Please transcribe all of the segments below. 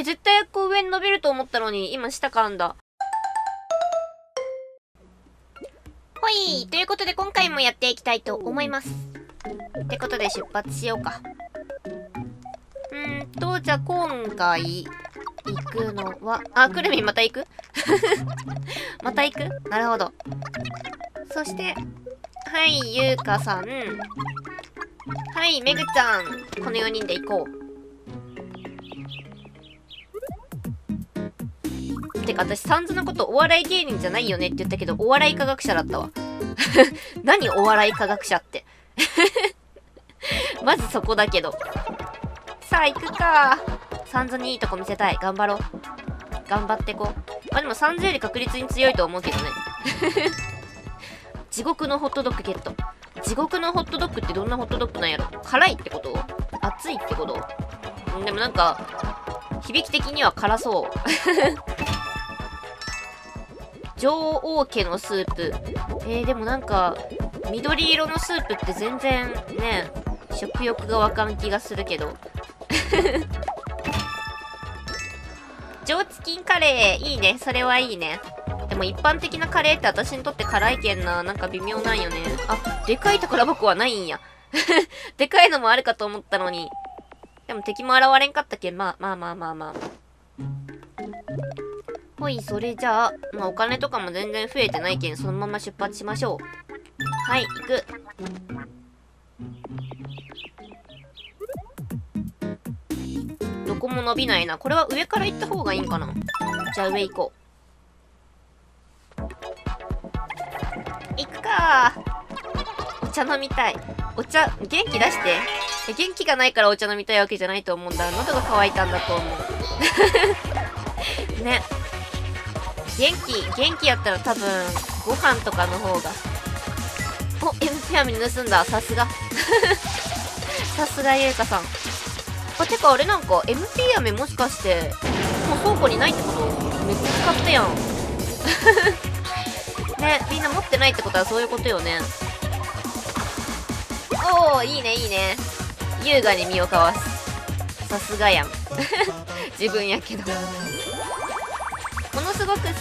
え、絶対こう上に伸びると思ったのに、今下噛んだ。ほいということで今回もやっていきたいと思います。ってことで出発しようか。うんと、じゃあ今回、行くのは、あ、くるみんまた行く？また行く？なるほど。そして、はい、ゆうかさん。はい、めぐちゃん。この4人で行こう。てか私、サンズのことお笑い芸人じゃないよねって言ったけど、お笑い科学者だったわ。何お笑い科学者って。まずそこだけど。さあ、行くか。サンズにいいとこ見せたい。頑張ろう。頑張ってこう。まあでもサンズより確率に強いと思うけどね。地獄のホットドッグゲット。地獄のホットドッグってどんなホットドッグなんやろ辛いってこと？熱いってこと？でもなんか、響き的には辛そう。女王家のスープ。えー、でもなんか、緑色のスープって全然ね、食欲が湧かん気がするけど。上チキンカレー、いいね。それはいいね。でも一般的なカレーって私にとって辛いけんな。なんか微妙なんよね。あ、でかい宝箱はないんや。でかいのもあるかと思ったのに。でも敵も現れんかったけん、まあまあまあまあまあ。ほい、それじゃあ、まあお金とかも全然増えてないけん、そのまま出発しましょう。はい、行く。どこも伸びないな。これは上から行った方がいいんかなじゃあ上行こう。行くかお茶飲みたい。お茶、元気出して。元気がないからお茶飲みたいわけじゃないと思うんだ。喉が渇いたんだと思う。ね。元気、元気やったら多分、ご飯とかの方が。お、MP アメ盗んだ。さすが。さすがゆうかさん。あ、てかあれなんか、MP 飴もしかして、もう倉庫にないってこと？めっちゃ使ったやん。ね、みんな持ってないってことはそういうことよね。おー、いいね、いいね。優雅に身をかわす。さすがやん。自分やけど。すごく好き。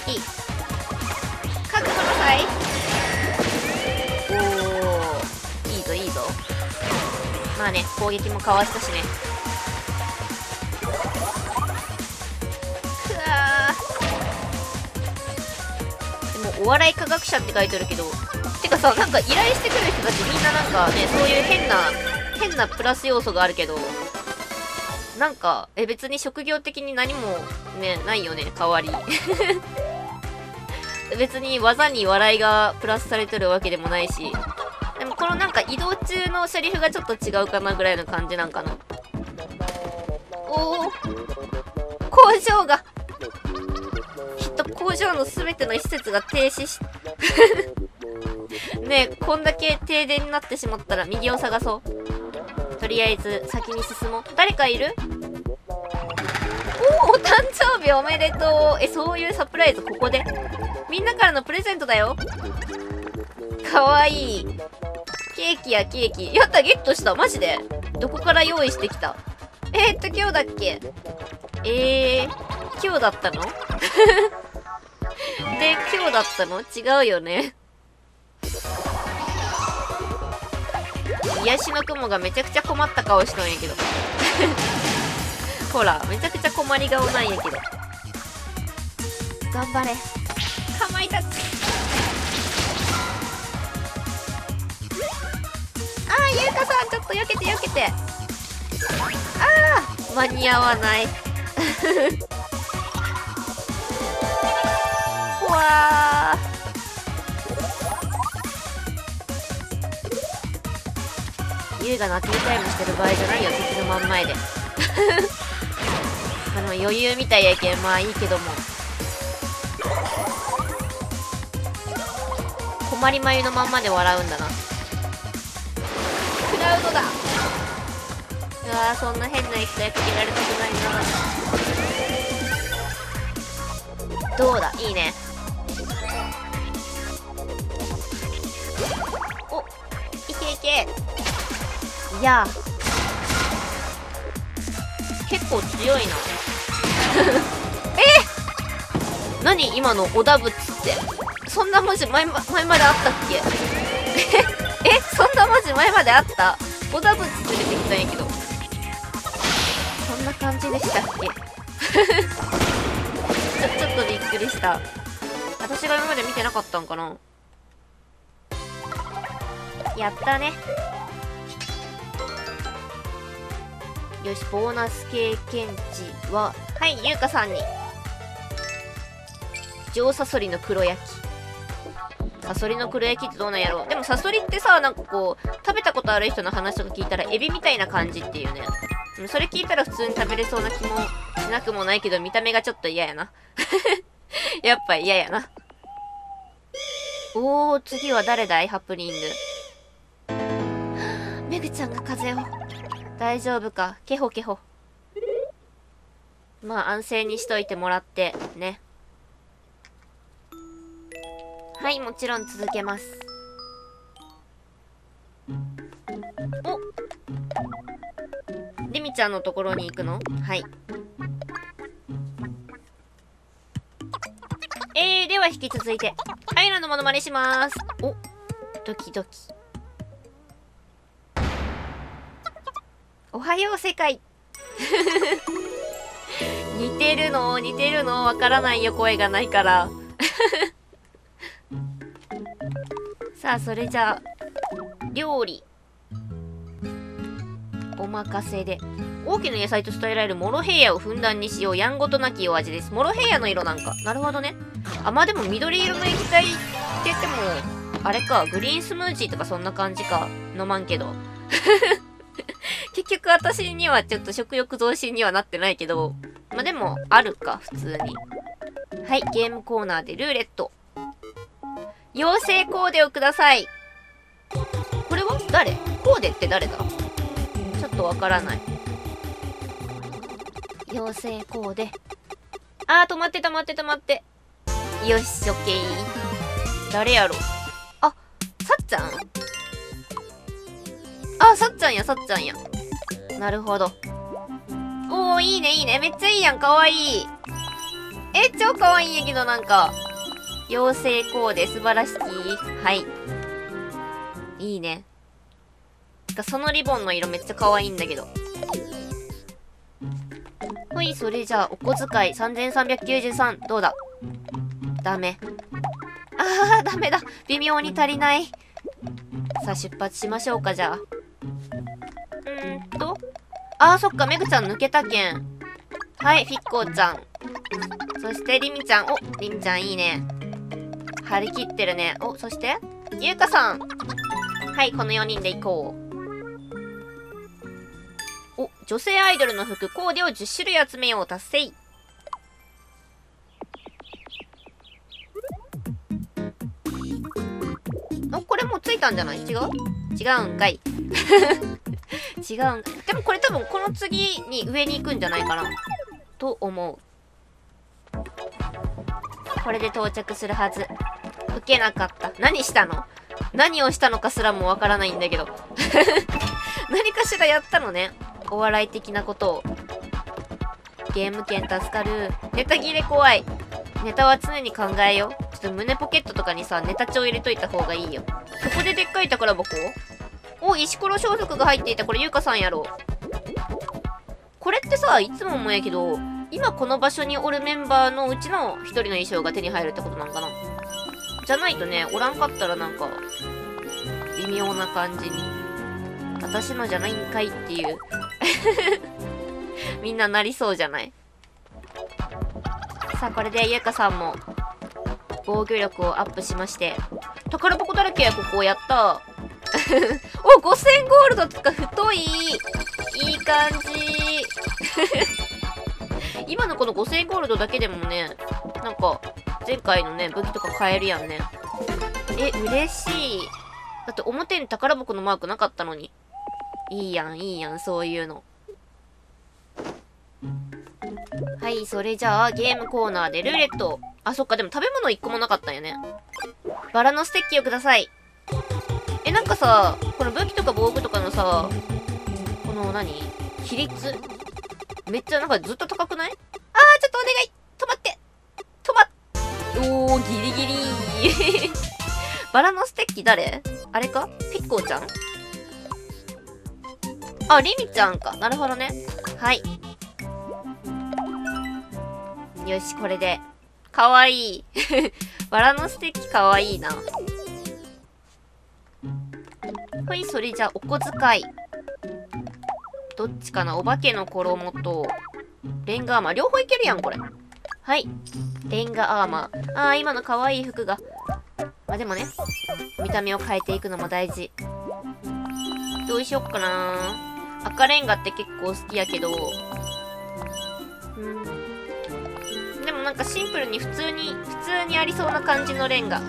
覚悟の際おー、いいぞ、いいぞ。まあね、攻撃もかわしたしね。くわでもお笑い科学者って書いてあるけどてかさなんか依頼してくる人たちみんななんかねそういう変な変なプラス要素があるけどなんかえ別に職業的に何もねないよね代わり。別に技に笑いがプラスされてるわけでもないし。でもこのなんか移動中のセリフがちょっと違うかなぐらいの感じなんかな。おお工場が。きっと工場の全ての施設が停止し ねえこんだけ停電になってしまったら右を探そう。りあえず先に進もう。誰かいる？おお誕生日おめでとう。えそういうサプライズここで？みんなからのプレゼントだよ。かわいい。ケーキやケーキ。やったゲットした。マジで？どこから用意してきた？えー、っと今日だっけ？えー、今日だったの？で、今日だったの？違うよね。癒しの雲がめちゃくちゃ困った顔しとんやけど。ほら、めちゃくちゃ困り顔なんやけど。頑張れ。かまいたち。あー、ゆうかさん、ちょっと避けて避けて。あー、間に合わない。うわー優雅なティータイムしてる場合じゃないよ敵の真ん前で。あの余裕みたいやけんまあいいけども。困り眉のまんまで笑うんだな。クラウドだ。うわーそんな変な液体かけられたくないな。どうだ？いいねいや。結構強いな。え？何？今のおだぶつって。そんな文字前ま前まであったっけ？え？そんな文字前まであった？おだぶつって出てきたんやけど。そんな感じでしたっけ？ち ょちょっとびっくりした。私が今まで見てなかったんかな？やったねよしボーナス経験値は？はい優香さんに。上サソリの黒焼き。サソリの黒焼きってどうなんやろでもサソリってさなんかこう食べたことある人の話とか聞いたらエビみたいな感じっていうねそれ聞いたら普通に食べれそうな気もしなくもないけど見た目がちょっと嫌やな。やっぱ嫌やな。おー次は誰だい？ハプニング。めぐちゃんが風邪を大丈夫か？ケホケホ。まあ安静にしといてもらってね。はいもちろん続けます。おデミちゃんのところに行くの？はい。えー、では引き続いて。アイラのものまねします。おドキドキ。おはよう世界。似てるの？似てるの？わからないよ声がないから。さあそれじゃあ料理。お任せで。大きな野菜と伝えられるモロヘイヤをふんだんに使用。やんごとなきお味です。モロヘイヤの色なんか。なるほどね。あまあでも緑色の液体って言ってもあれかグリーンスムージーとかそんな感じか。飲まんけど。局私にはちょっと食欲増進にはなってないけど、まあ、でも、あるか、普通に。はい、ゲームコーナーでルーレット。妖精コーデをください。これは？誰？コーデって誰だ？ちょっとわからない。妖精コーデ。あー、止まって止まって止まって。よし、オッケー。誰やろ？あ、さっちゃんあ、さっちゃんや、さっちゃんや。なるほど。おー、いいね、いいね。めっちゃいいやん、かわいい。え、超かわいいんやけど、なんか。妖精コーデ、素晴らしき。はい。いいね。てか、そのリボンの色めっちゃ可愛いんだけど。ほい、それじゃあ、お小遣い3393。どうだ？ダメ。あー、ダメだ。微妙に足りない。さあ、出発しましょうか、じゃあ。あー、そっか、めぐちゃん抜けたけん。はい、フィッコーちゃん。そして、りみちゃん。お、りみちゃんいいね。張り切ってるね。お、そして、ゆうかさん。はい、この4人で行こう。お、女性アイドルの服、コーデを10種類集めよう、達成。お、これもうついたんじゃない？違う？違うんかい。違うんかいでもこれ多分この次に上に行くんじゃないかな。と思う。これで到着するはず。受けなかった。何したの？何をしたのかすらもわからないんだけど。何かしらやったのね。お笑い的なことを。ゲーム券助かる。ネタ切れ怖い。ネタは常に考えよう。ちょっと胸ポケットとかにさネタ帳入れといた方がいいよ。ここででっかい宝箱お、石ころ装束が入っていた。これ、ゆうかさんやろ。これってさ、いつも思うんやけど、今この場所におるメンバーのうちの一人の衣装が手に入るってことなんかな？じゃないとね、おらんかったらなんか、微妙な感じに。私のじゃないんかいっていう みんななりそうじゃない？さあ、これでゆうかさんも、防御力をアップしまして。宝箱だらけや、ここ。やった お、5000ゴールドとか太い。いい感じ。今のこの5000ゴールドだけでもね、なんか、前回のね、武器とか買えるやんね。え、嬉しい。だって表に宝箱のマークなかったのに。いいやん、いいやん、そういうの。はい、それじゃあ、ゲームコーナーでルーレット。あ、そっか、でも食べ物1個もなかったんやね。バラのステッキをください。なんかさこの武器とか防具とかのさこの何？比率？めっちゃなんかずっと高くない？あーちょっとお願い。止まって。止まっ。おーギリギリ。バラのステッキ誰？あれか？ピッコーちゃん？あリミちゃんか。なるほどね。はい。よしこれで。かわい。い バラのステッキかわいいな。はい、それじゃあ、お小遣い。どっちかな？お化けの衣と、レンガアーマー。両方いけるやん、これ。はい。レンガアーマー。あー、今の可愛い服が。まあ、でもね、見た目を変えていくのも大事。どうしよっかな赤レンガって結構好きやけど、うん。でもなんかシンプルに普通に、普通にありそうな感じのレンガ。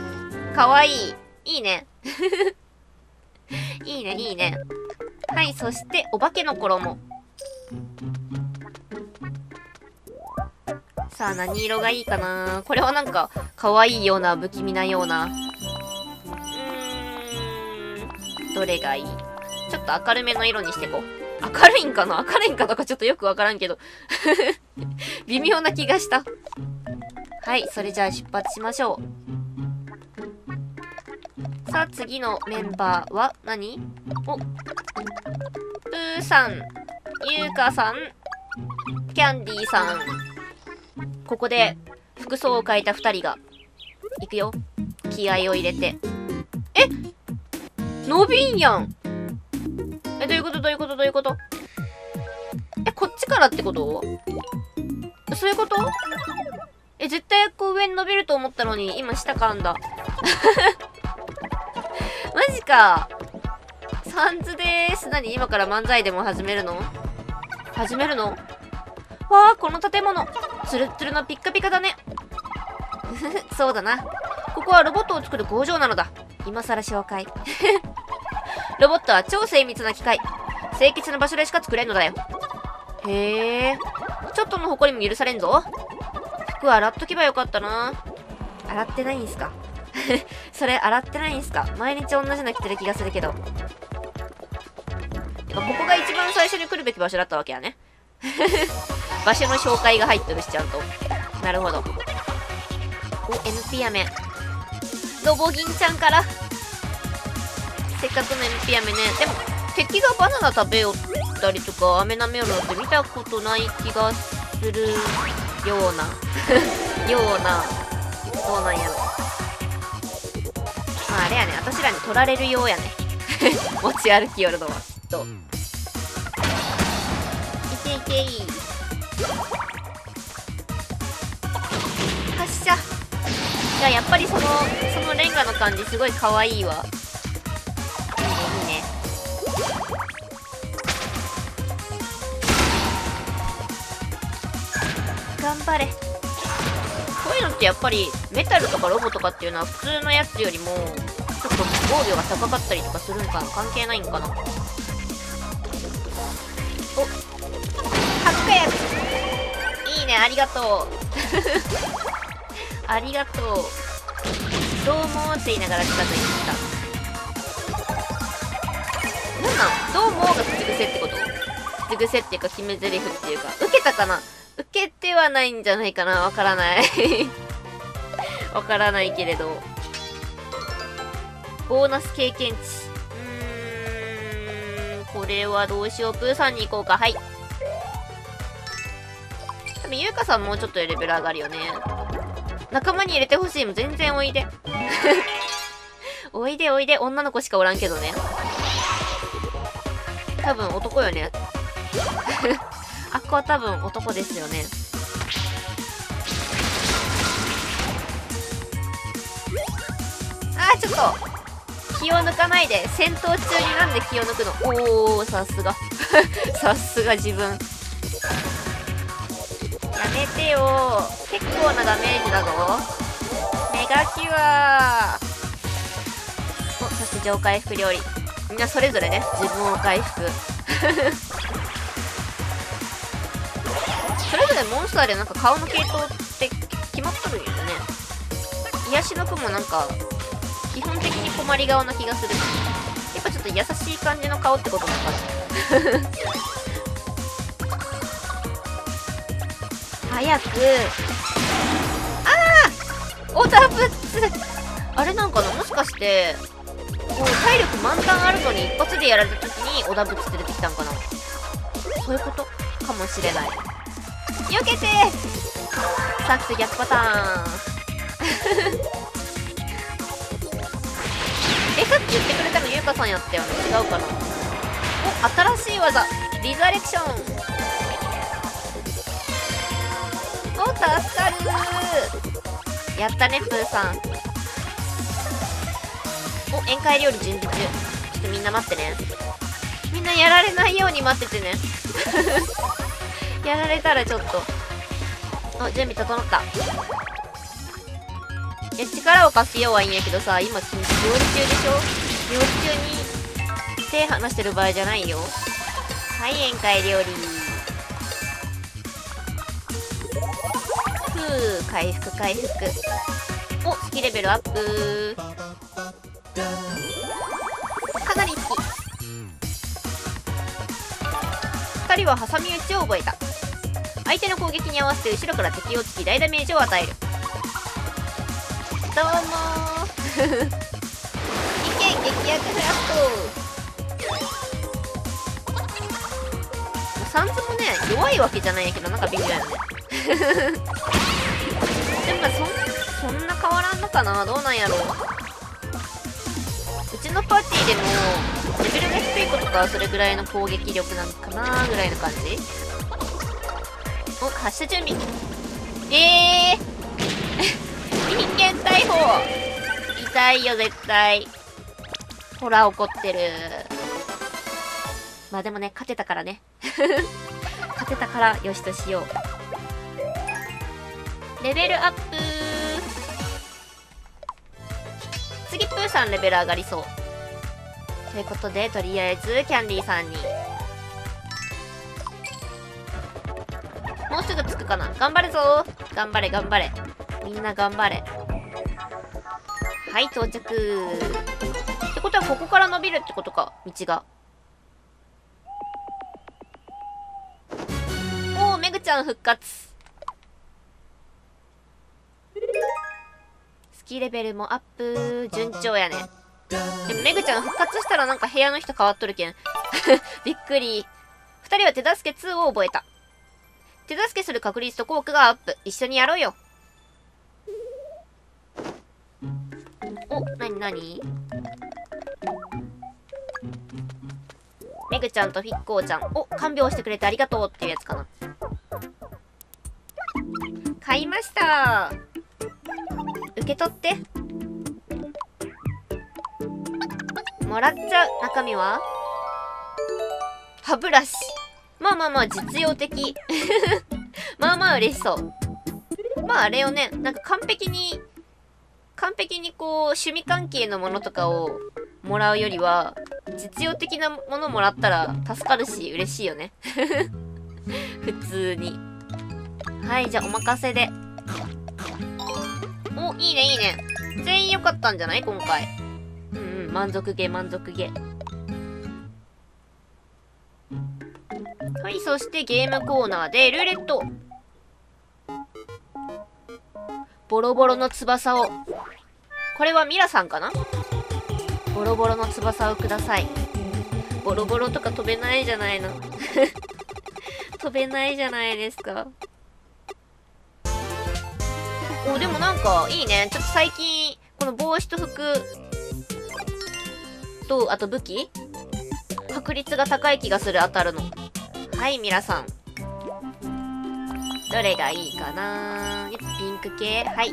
かわいい。いいね。いいね、いいね。はい、そして、お化けの衣。さあ、何色がいいかなこれはなんか、可愛いような、不気味なような。うーん。どれがいい？ちょっと明るめの色にしてこう。明るいんかな？明るいんかとかちょっとよくわからんけど 微妙な気がした。はい、それじゃあ出発しましょう。さあ、次のメンバーは何？お、プーさん、ゆうかさん、キャンディーさん、ここで服装を変えた2人が。行くよ。気合を入れて。え？伸びんやん。えどういうこと？どういうこと？どういうこと？えこっちからってこと？そういうこと？え絶対こう上に伸びると思ったのに今下かんだ。マジかサンズでーす何今から漫才でも始めるの？始めるの？わあこの建物ツルツルのピッカピカだね。そうだな。ここはロボットを作る工場なのだ。今更紹介。ロボットは超精密な機械。清潔な場所でしか作れんのだよ。へえ。ちょっとの埃も許されんぞ。服洗っとけばよかったな。洗ってないんすか？それ洗ってないんすか？毎日同じの着てる気がするけど。てか、ここが一番最初に来るべき場所だったわけやね。場所の紹介が入ってるし、ちゃんと。なるほど。お、NP 飴。ロボギンちゃんから。せっかくの NP 飴ね。でも、敵がバナナ食べよったりとか、飴舐めよるのって見たことない気がするような。ような。どうなんやろ。私らに取られるようやね。持ち歩きよるのは、きっと。いけいけいい。発射いややっぱりそのそのレンガの感じすごい可愛いわいいねいいね頑張れこういうのってやっぱりメタルとかロボとかっていうのは普通のやつよりもちょっと防御が高かったりとかするんかな関係ないんかな。おかやいいねありがとう。ありがとう。どうもって言いながら近づいてきた。なんなん？どうもが口癖ってこと？口癖っていうか決め台詞っていうか。受けたかな？受けてはないんじゃないかな？わからない。わからないけれど。ボーナス経験値うんこれはどうしようプーさんに行こうかはい多分ゆうかさんもうちょっとレベル上がるよね。仲間に入れてほしいも全然おいで。おいでおいで、女の子しかおらんけどね。多分男よね。あっこは多分男ですよね。あー、ちょっと気を抜かないで。戦闘中になんで気を抜くの？おー、さすが。さすが自分。やめてよ。結構なダメージだぞ。メガキュアおそして上回復料理。みんなそれぞれね。自分を回復。それぞれモンスターでなんか顔の系統って決まっとるんよね。癒しの子もなんか基本的に困り顔な気がする。やっぱちょっと優しい感じの顔ってことなのかな。早く。ああオタブツ。あれなんかなもしかしてこう体力満タンあるのに一発でやられた時におダブツって出てきたんかな。そういうことかもしれない。避けて。さっきと逆パターン。さっき言ってくれたのゆうかさんやったよね違うかな。お新しい技。リザレクション。お助かる。やったねプーさん。お宴会料理準備中ちょっとみんな待ってね。みんなやられないように待っててね。やられたらちょっと。あ準備整った。や力を貸すようはいいんやけどさ今料理中でしょ？料理中に手離してる場合じゃないよ。はい宴会料理。ふう回復回復。お好きレベルアップ。かなり好き。2人は挟み撃ちを覚えた。相手の攻撃に合わせて後ろから敵を突き大ダメージを与える。どうもー。いけ激薬フラットサンズもね弱いわけじゃないんやけどなんか微妙やね。でもまあそんそんな変わらんのかな？どうなんやろ？ううちのパーティーでもレベルが低い子とかはそれぐらいの攻撃力なんかな？ぐらいの感じ？お発射準備。ええー、人間逮捕痛いよ絶対。ほら怒ってる。まあでもね勝てたからね。勝てたからよしとしよう。レベルアップ。次プーさんレベル上がりそう。ということでとりあえずキャンディーさんに。もうすぐ着くかな。頑張るぞ。頑張れ頑張れみんな頑張れ。はい到着。ってことはここから伸びるってことか道が。おおめぐちゃん復活。スキーレベルもアップ。順調やね。でもめぐちゃん復活したらなんか部屋の人変わっとるけん。びっくり。二人は手助け2を覚えた。手助けする確率と効果がアップ。一緒にやろうよ。お、なになにめぐちゃんとフィッコーちゃん。お、看病してくれてありがとうっていうやつかな。買いました受け取って。もらっちゃう。中身は？歯ブラシ。まあまあまあ実用的。まあまあ嬉しそう。まああれをね、なんか完璧に、完璧にこう趣味関係のものとかをもらうよりは、実用的なものもらったら助かるし嬉しいよね。普通に。はい、じゃあお任せで。お、いいねいいね。全員良かったんじゃない？今回。うんうん、満足げ満足げ。はい、そしてゲームコーナーでルーレット。ボロボロの翼を。これはミラさんかな？ボロボロの翼をください。ボロボロとか飛べないじゃないの。飛べないじゃないですか。お、でもなんかいいね。ちょっと最近、この帽子と服と、あと武器？確率が高い気がする当たるの。はい皆さんどれがいいかな？ピンク系？はい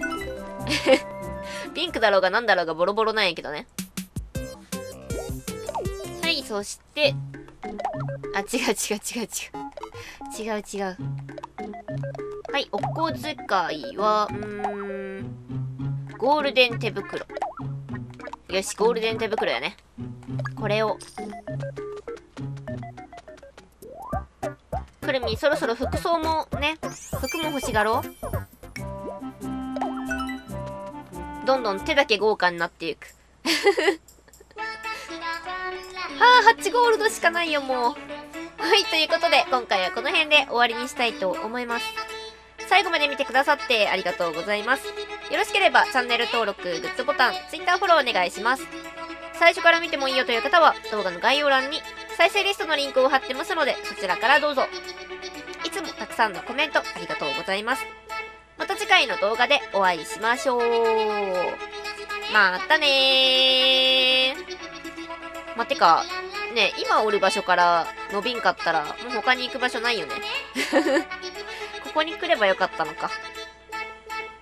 ピンクだろうがなんだろうがボロボロなんやけどね。はいそして。あ違う違う違う違う。違う違う。はいお小遣いはうーん。ゴールデン手袋。よしゴールデン手袋やね。これを。くるみそろそろ服装もね服も欲しがろう。どんどん手だけ豪華になっていく はあ8ゴールドしかないよもうはいということで今回はこの辺で終わりにしたいと思います最後まで見てくださってありがとうございます。よろしければチャンネル登録、グッドボタン、Twitter フォローお願いします。最初から見てもいいよという方は動画の概要欄に再生リストのリンクを貼ってますのでそちらからどうぞ。いつもたくさんのコメントありがとうございます。また次回の動画でお会いしましょう。またねー。まあ、てか、ね、今おる場所から伸びんかったら、もう他に行く場所ないよね。ここに来ればよかったのか。